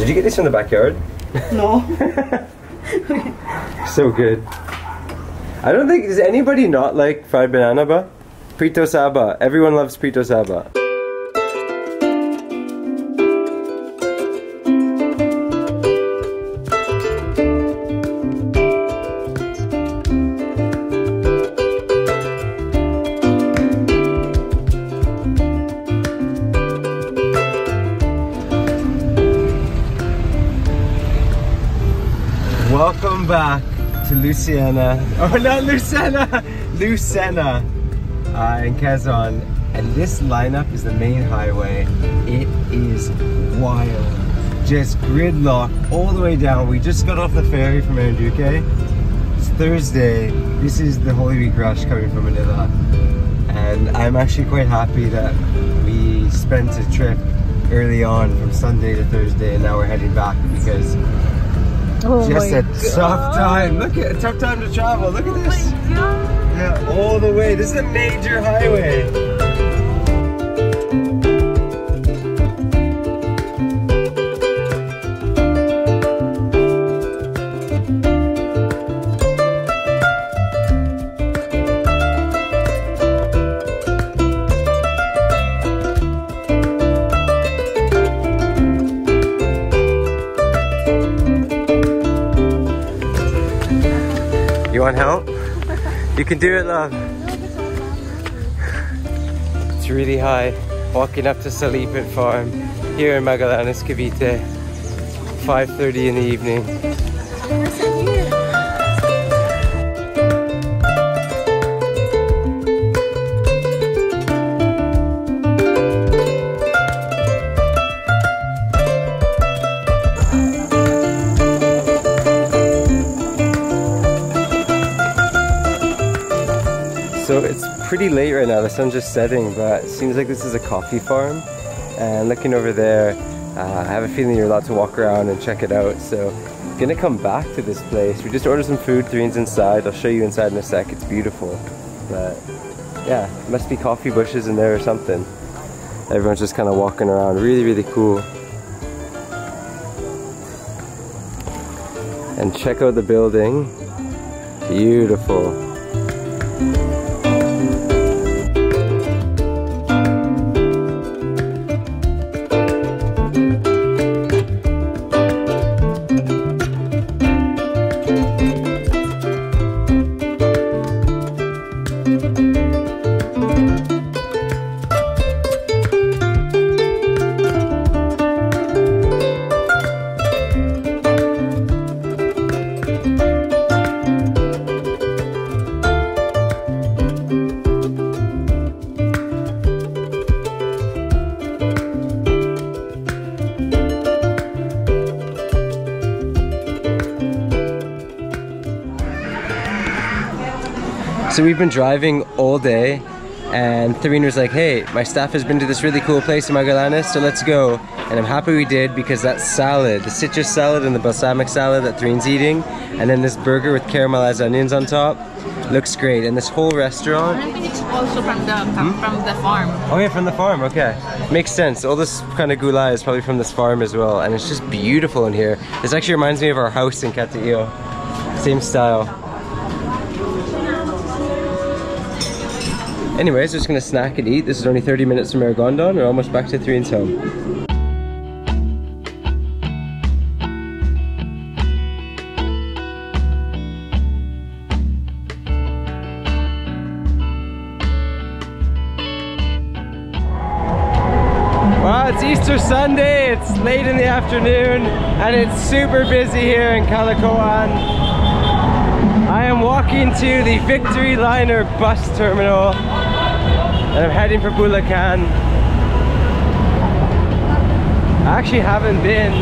Did you get this from the backyard? No. So good. I don't think, does anybody not like fried banana ba? Prito Saba. Everyone loves Prito Saba. Luciana. Oh, not Lucena! Lucena uh, in Quezon. And this lineup is the main highway. It is wild. Just gridlock all the way down. We just got off the ferry from Marinduque. It's Thursday. This is the Holy Week rush coming from Manila. And I'm actually quite happy that we spent a trip early on from Sunday to Thursday and now we're heading back because Oh just a tough time. Look at a tough time to travel. Look at this. Yeah, all the way. This is a major highway. Do it, love. It's really high. Walking up to Salipit Farm here in Magallanes, Cavite. 5.30 in the evening. Late right now, the sun's just setting, but seems like this is a coffee farm. And looking over there, uh, I have a feeling you're allowed to walk around and check it out. So gonna come back to this place. We just ordered some food, Three's inside. I'll show you inside in a sec, it's beautiful. But yeah, must be coffee bushes in there or something. Everyone's just kind of walking around, really, really cool. And check out the building, beautiful. So we've been driving all day and Therina's like, hey, my staff has been to this really cool place in Magallanes, so let's go. And I'm happy we did because that salad, the citrus salad and the balsamic salad that Therina's eating, and then this burger with caramelized onions on top, looks great. And this whole restaurant, I think it's also from the hmm? from the farm. oh yeah, from the farm, okay. Makes sense. All this kind of gulai is probably from this farm as well, and it's just beautiful in here. This actually reminds me of our house in Catillo. Same style. Anyways, just gonna snack and eat. This is only 30 minutes from Maragondon. We're almost back to Three's home. Wow, it's Easter Sunday. It's late in the afternoon and it's super busy here in Caloocan. Am walking to the Victory Liner bus terminal and I'm heading for Bulacan. I actually haven't been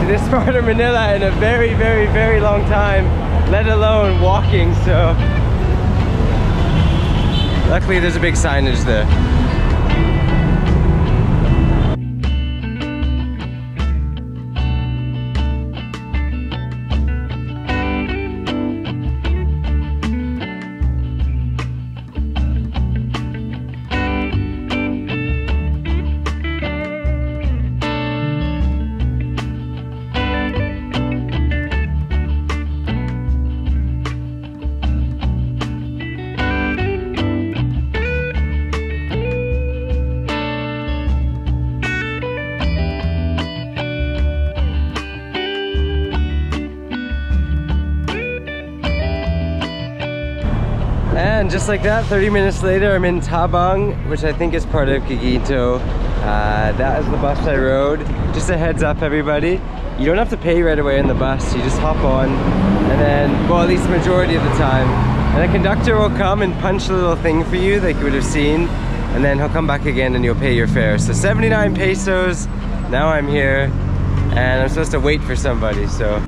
to this part of Manila in a very, very, very long time, let alone walking, so luckily there's a big signage there. Just like that, 30 minutes later, I'm in Tabang, which I think is part of Guiguinto. Uh, that is the bus I rode. Just a heads up, everybody. You don't have to pay right away in the bus. You just hop on, and then, well, at least the majority of the time. And the conductor will come and punch a little thing for you, like you would have seen, and then he'll come back again and you'll pay your fare. So 79 pesos. Now I'm here, and I'm supposed to wait for somebody, so.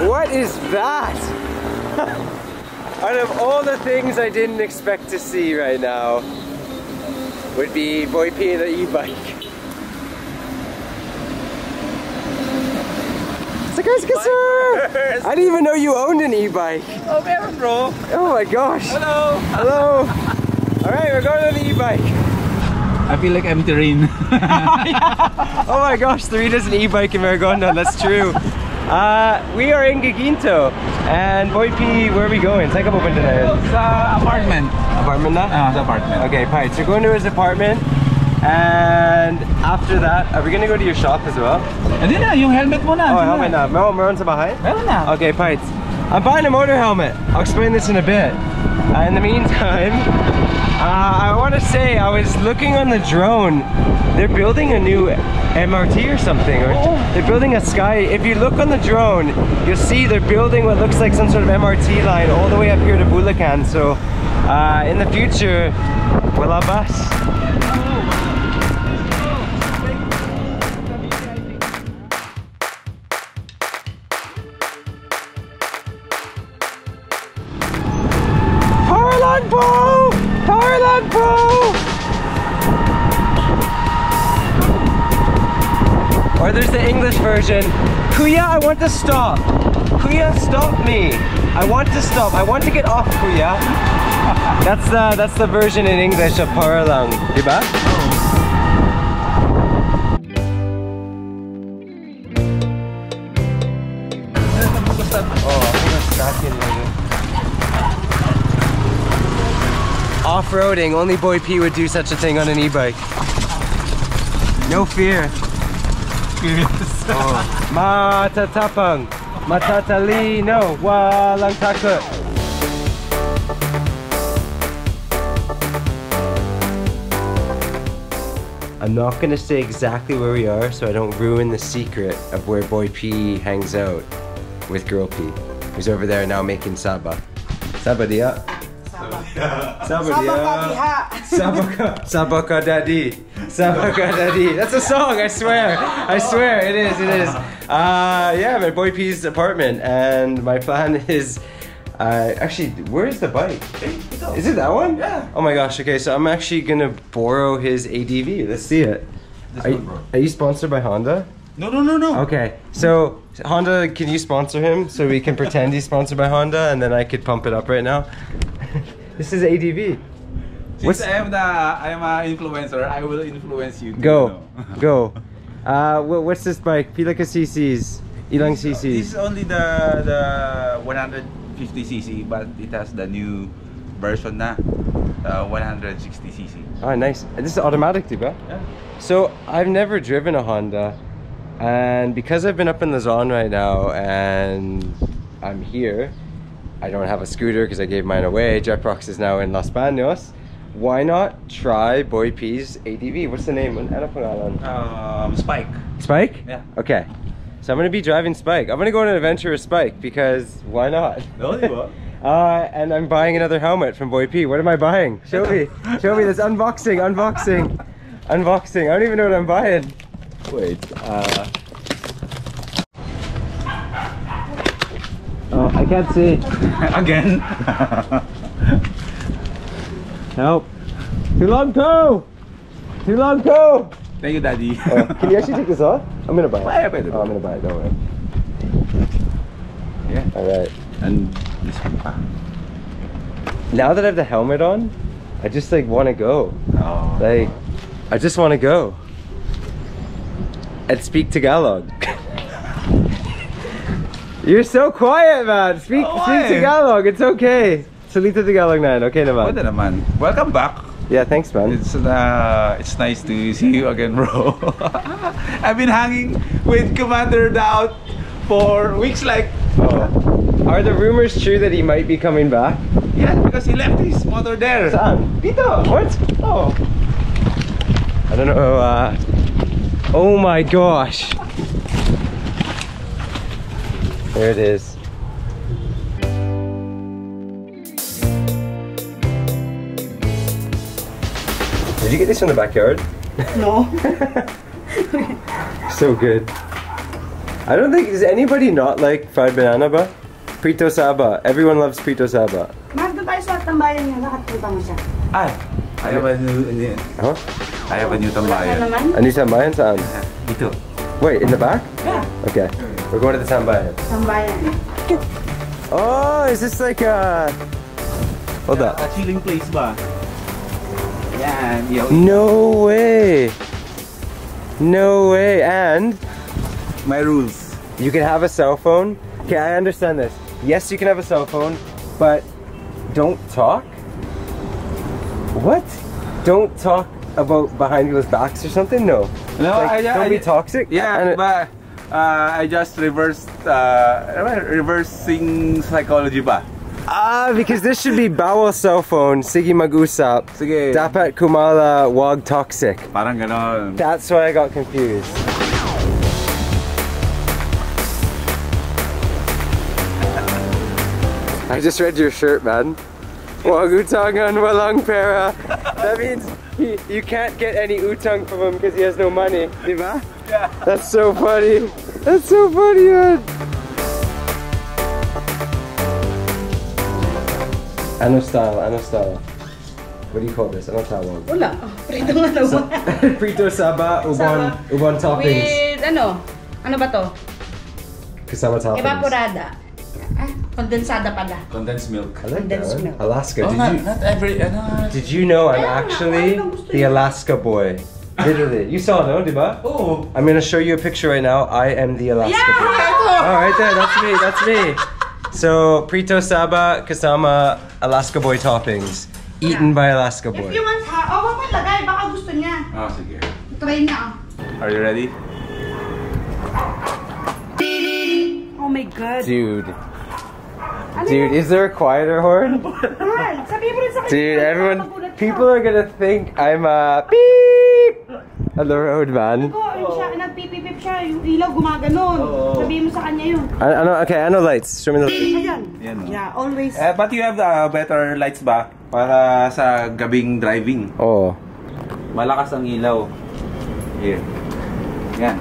What is that? Out of all the things I didn't expect to see right now, would be Boy P the e-bike. Sakas ka, sir! I didn't even know you owned an e-bike. Oh, meron bro. Oh my gosh. Hello. Hello. All right, we're going on the e-bike. I feel like I'm Terrain. Oh my gosh, Sarita's an e-bike in Maragondon, that's true. Uh, we are in Guiguinto. And Boy P, where are we going? Saan ka pupunta na yun? sa apartment. Apartment na? Ah, sa apartment. Okay, fine. So we're going to his apartment. And after that, are we gonna go to your shop as well? Hindi na, yung helmet mo na. Oh, helmet na. Meron, meron sa bahay? Meron na. Okay, Pites. I'm buying a motor helmet. I'll explain this in a bit. Uh, in the meantime, uh, I want to say I was looking on the drone. They're building a new MRT or something, or they're building a sky. If you look on the drone, you'll see they're building what looks like some sort of MRT line all the way up here to Bulacan. So, uh, in the future, wala bus. Powerland Version. Kuya, I want to stop. Kuya, stop me. I want to stop. I want to get off, Kuya. That's the that's the version in English of Powerlang, diba? Oh, Off-roading, only Boy P would do such a thing on an e-bike. No fear. Oh. Matatapang, matatalino, walang takot. I'm not gonna say exactly where we are so I don't ruin the secret of where Boy P hangs out with Girl P. Who's over there now making saba. Saba dia. Saba dia. Sabaka. Sabaka daddy. That's a song, I swear. I swear, it is, it is. Uh, yeah, my Boy P's apartment and my plan is uh, actually, where's the bike? Is it that one? Yeah. Oh my gosh, okay, so I'm actually gonna borrow his ADV. Let's see it. This Are, one, you- bro. are you sponsored by Honda? No, no, no, no. Okay, so Honda, can you sponsor him so we can pretend he's sponsored by Honda and then I could pump it up right now? this is ADV. Since What's- I am the I am an influencer, I will influence you. to, Go, you know. go. Uh, wha- what's this bike? Pila ka CCs? Ilang CCs? This is only the the 150 cc, but it has the new version na, uh, 160 cc. Oh, nice. This is automatic, diba? Yeah. So I've never driven a Honda, and because I've been up in Luzon right now and I'm here, I don't have a scooter because I gave mine away. Jeprox is now in Los Baños. Why not try Boy P's ADV? What's the name? Pangalan? Um, Spike. Spike? Yeah. Okay. So I'm gonna be driving Spike. I'm gonna go on an adventure with Spike because why not? No, di ba? Uh, and I'm buying another helmet from Boy P. What am I buying? Show me. Show me this unboxing, unboxing, unboxing. I don't even know what I'm buying. Wait. Uh... Oh, I can't see. Again. Help. Too long toe. Too long toe. Thank you, Daddy. Oh, can you actually take this off? I'm gonna buy it. Pwede, pwede. Oh, I'm gonna buy it. Don't worry. yeah. All right. And this one pa. Now that I have the helmet on, I just like want to go. Oh. Like, I just want to go and speak Tagalog. You're so quiet, man. Speak, Oh, speak? Tagalog. It's okay. Salita Tagalog na. Okay naman. Pwede naman. Welcome back. Yeah, thanks, man. It's uh, it's nice to see you again, bro. I've been hanging with Commander Doubt for weeks, like Oh. Are the rumors true that he might be coming back? yeah, because he left his mother there. Saan? Dito. What? Oh, I don't know. Uh, oh my gosh. There it is. Did you get this from the backyard? No. So good. I don't think, does anybody not like fried banana ba? Prito Saba. Everyone loves Prito Saba. Mas tayo sa tambayan niya. Lahat mo siya. I, I have a new, new Huh? I have a new tambayan. naman? Ano yung sambayan saan? Dito. Wait, in the back? Yeah. Okay. We're going to the sambayan. Tambayan. Oh, is this like a... Hold up. A chilling place ba? Yo. No way. No way. And My rules. you can have a cell phone. Okay, I understand this. Yes, you can have a cell phone, but don't talk. What? Don't talk about behind people's backs or something? No. No, Like, I, I, don't be toxic. Yeah, And it- but uh, I just reversed, uh, reversing psychology ba? Ah, because this should be bawal cell phone. Sige mag-usap. Sige. Dapat kumala wag toxic. Parang ganon. That's why I got confused. I just read your shirt, man. Wag utangan walang pera. That means he, you can't get any utang from him because he has no money. Diba? Yeah. That's so funny. That's so funny, man. Ano style? Ano style? What do you call this? Ano tawag? Wala. Oh, Prito nga na Sa- Prito saba, ubon, Saba. ubon toppings. With ano? Ano ba to? Kasama toppings. Evaporada. Ah, kondensada pala. Condensed milk. I like that Condensed one. milk. Alaska. Oh, did not, you not every, ano, did you know I'm actually kahit ang gusto the. Alaska boy? Literally. You saw, no, diba? oh, I'm gonna show you a picture right now. I am the Alaska Yeah! boy. Oh, right there. That's me. That's me. So Prito Saba Kasama Alaska Boy toppings, eaten by Alaska Boy. If you want, ha, oh, wag mo lagay. Baka gusto niya. oh, sige. Try niya. Ah. Are you ready? oh. Oh my God. Dude, dude, is there a quieter horn? Mahal. Sabihin mo rin sa kanya. Dude, everyone, people are gonna think I'm a beep on the road, man. Ko, yun siya, yung ilaw gumaganon. Oo. Sabihin mo sa kanya yun. I, I. Okay, I know lights. Show me the. Ayan. Yan, no? Yeah, always. Eh, but you have uh, better lights ba? Para sa gabing driving. Oh, Malakas ang ilaw. Here. Yan.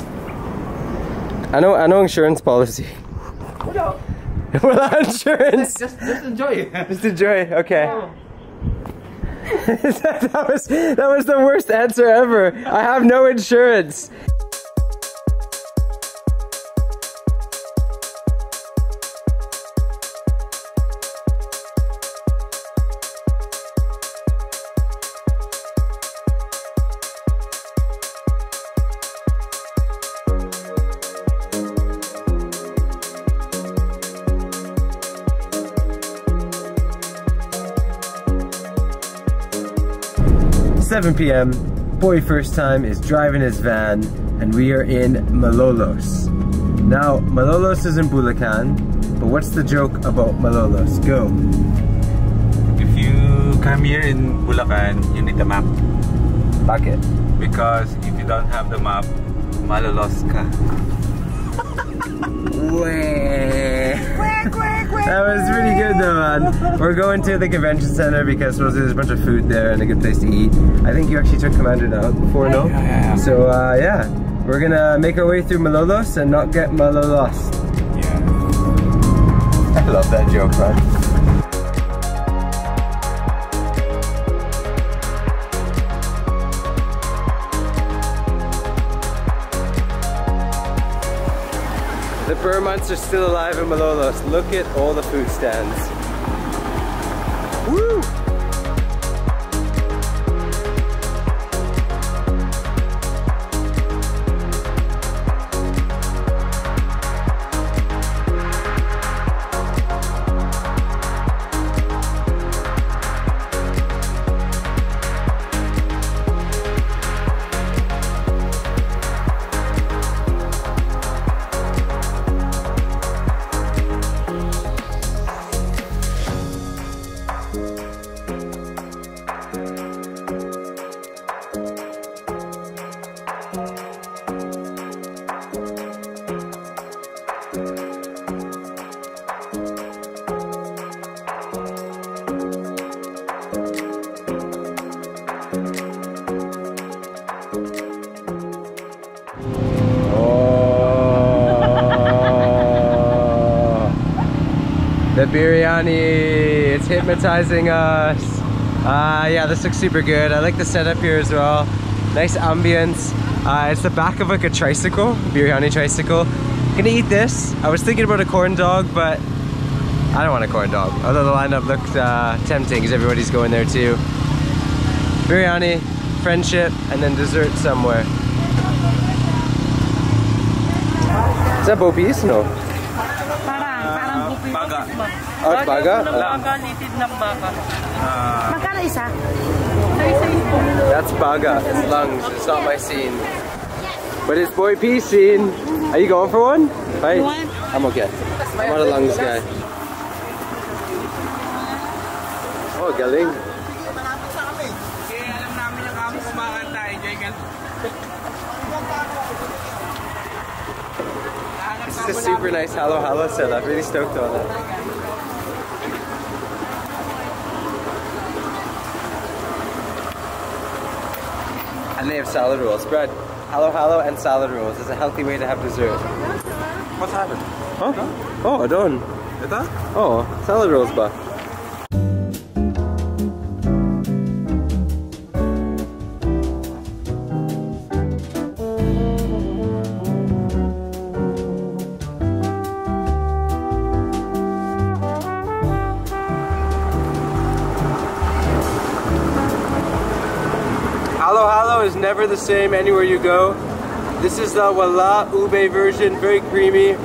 ano ano insurance policy? Wala. Wala insurance. Just, just enjoy. Just enjoy. Okay. that, that was that was the worst answer ever. I have no insurance. Seven p.m. Boy Perstaym is driving his van, and we are in Malolos. Now Malolos is in Bulacan, but what's the joke about Malolos? Go. If you come here in Bulacan, you need a map. Bucket. Because if you don't have the map, malalos ka. That was pretty good though, man. We're going to the convention center because there's a bunch of food there and a good place to eat. I think you actually took Commander out before, no? Yeah, yeah, yeah. So, uh, yeah. We're gonna make our way through Malolos and not get Malolos. Yeah. I love that joke, man. Burmonts are still alive in Malolos. Look at all the food stands. Woo! Biryani, it's hypnotizing us. Uh, yeah, this looks super good. I like the setup here as well. Nice ambience. Uh, it's the back of like a tricycle, biryani tricycle. Gonna eat this. I was thinking about a corn dog, but I don't want a corn dog. Although the lineup looked uh, tempting because everybody's going there too. Biryani, friendship, and then dessert somewhere. Is that Bopis? No. Parang, parang bupi. Baga. Oh, it's baga? ng Uh, baga, litid ng baga. Magkano isa? That's baga. It's lungs. It's not my scene. But it's boy P scene. Are you going for one? Hi. You? I'm okay. I'm not a lungs guy. Oh, galing. Kaya alam namin yung kami kumakanta. Enjoy ka. This is a super nice Halo Halo setup. Really stoked on it. And they have salad rolls. Bread. Halo Halo and salad rolls. It's a healthy way to have dessert. What's happened? Huh? Oh, doon. Ito? Oh, salad rolls ba? Never the same anywhere you go. This is the Wala Ube version, very creamy.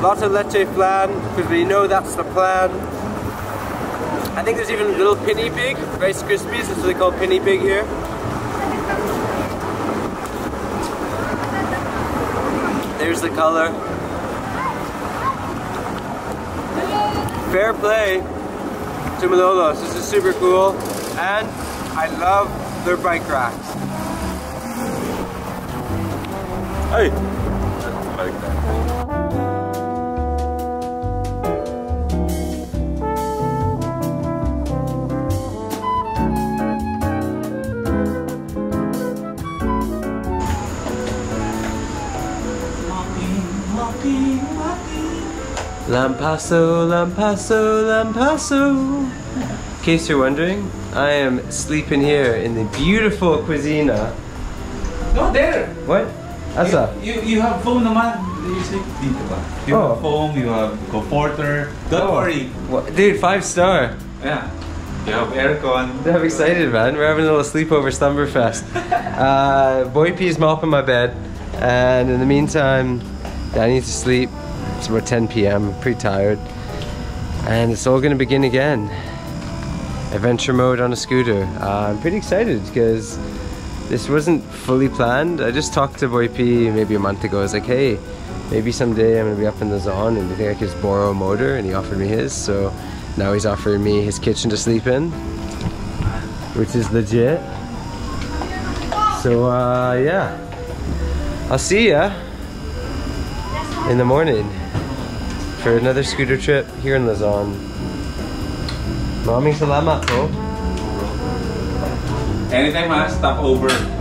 Lots of leche flan, because we know that's the plan. I think there's even a little pinipig, Rice Krispies, that's what they call pinipig here. There's the color. Fair play to Malolos. This is super cool. And I love their bike racks. Hey! Balik tayo. Lampaso, Lampaso, Lampaso. In case you're wondering, I am sleeping here in the beautiful cuisina. Not there! What? Asa? You, you, you have phone naman. You sleep dito ba? You Oh. have phone, you have comforter. Don't Oh. worry. What? Dude, five star. Yeah. You have aircon. I'm excited, man. We're having a little sleepover Slumberfest. uh, Boy P's mopping my bed, and in the meantime, I need to sleep. It's about 10 p.m. Pretty tired, and it's all gonna begin again. Adventure mode on a scooter. Uh, I'm pretty excited because this wasn't fully planned. I just talked to Boy P maybe a month ago. I was like, hey, maybe someday I'm gonna be up in the zone and do you think I could just borrow a motor? And he offered me his, so now he's offering me his kitchen to sleep in, which is legit. So uh, yeah, I'll see ya in the morning for another scooter trip here in Luzon. Maraming salamat po. Anytime ha, stop over.